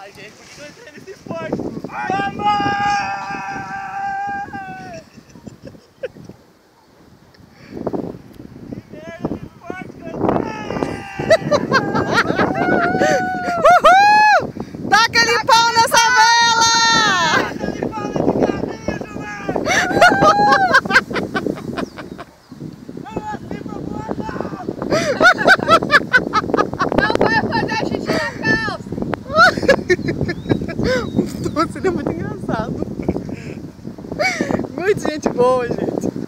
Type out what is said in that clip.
Tô entrando nesse esporte. Vamos! Que merda de esporte Uhul! Dá aquele pau nessa vela! caminho! muito gente boa, gente.